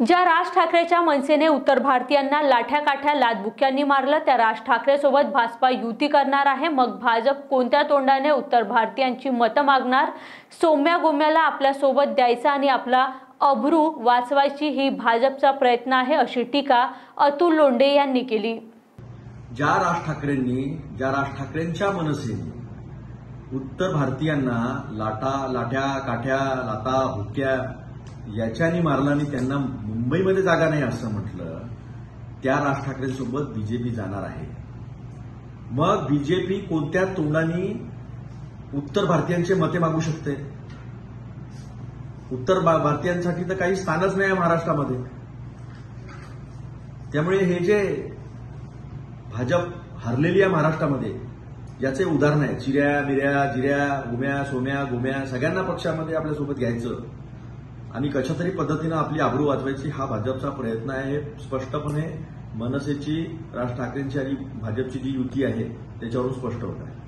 ज्या राज ठाकरेच्या मनसेने उत्तर भारतीयांना लाठ्या काठ्या लादबुक्यांनी मारलं त्या राज ठाकरेसोबत भाजपा युती करणार आहे. मग भाजप कोणत्या तोंडाने उत्तर भारतीयांची मतं मागणार? सौम्या गोम्याला आपल्यासोबत द्यायचा आणि आपला अभ्रू वाचवायची ही भाजपचा प्रयत्न आहे अशी टीका अतुल लोंढे यांनी केली. ज्या राज ठाकरेंनी ज्या राज ठाकरेंच्या मनसेने उत्तर भारतीयांना लाटा लाठ्या काठ्या लाता भुक्या याच्यानी मारला आणि त्यांना मुंबईमध्ये जागा नाही असं म्हटलं त्या राज ठाकरेंसोबत बीजेपी जाणार आहे. मग बीजेपी कोणत्या तोंडाने उत्तर भारतीयांचे मते मागू शकते? उत्तर भारतीयांसाठी तर काही स्थानच नाही आहे महाराष्ट्रामध्ये. त्यामुळे हे जे भाजप हरलेली आहे महाराष्ट्रामध्ये याचे उदाहरण आहे. चिऱ्या बिऱ्या जिऱ्या गुम्या सोम्या गुम्या सगळ्यांना पक्षामध्ये आपल्यासोबत घ्यायचं. आणि कशा तरी पद्धतीनं आपली आबरू वाचवायची हा भाजपचा प्रयत्न आहे हे स्पष्टपणे मनसेची राज ठाकरेंची आणि भाजपची जी युती आहे त्याच्यावरून स्पष्ट होत आहे.